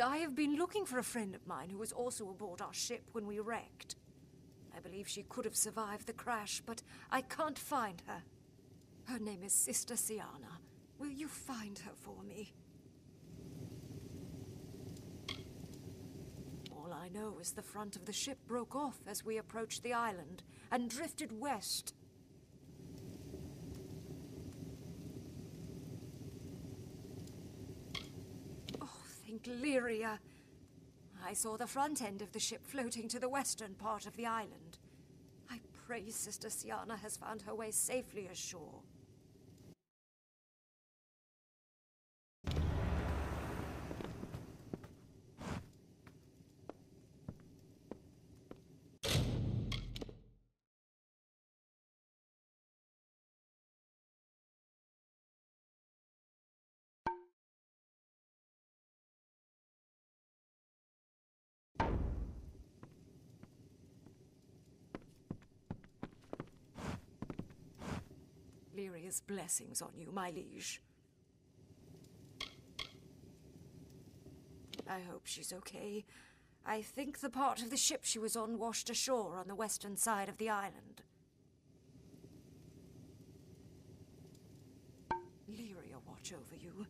I have been looking for a friend of mine who was also aboard our ship when we wrecked. I believe she could have survived the crash, but I can't find her. Her name is Sister Siana. Will you find her for me? All I know is the front of the ship broke off as we approached the island and drifted west. Think Lyria. I saw the front end of the ship floating to the western part of the island. I pray Sister Siana has found her way safely ashore. Valeria's blessings on you, my liege. I hope she's okay. I think the part of the ship she was on washed ashore on the western side of the island. Lyria watch over you.